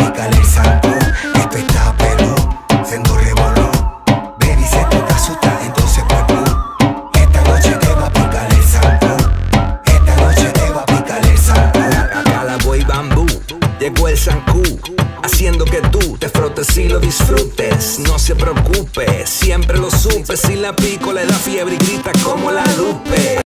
a el santo. Esto está pelo, siendo revoló. Baby, se te asusta, entonces pues tú. Esta noche te va a picar el santo. Esta noche te va a picar el santo. Acá la boy bambú, llegó el Sancú, haciendo que tú te frotes y lo disfrutes. No se preocupe, siempre lo supe. Si la pico le da fiebre y grita como la lupe.